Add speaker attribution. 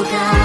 Speaker 1: yoga.